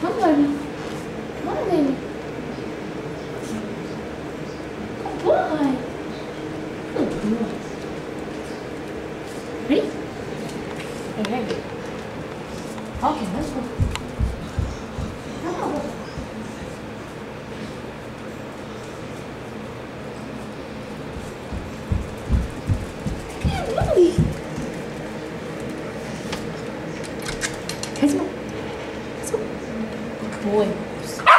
Come on. Come on. Ready? Hey, ready. Okay, let's go. Oh. Let's go. Muito.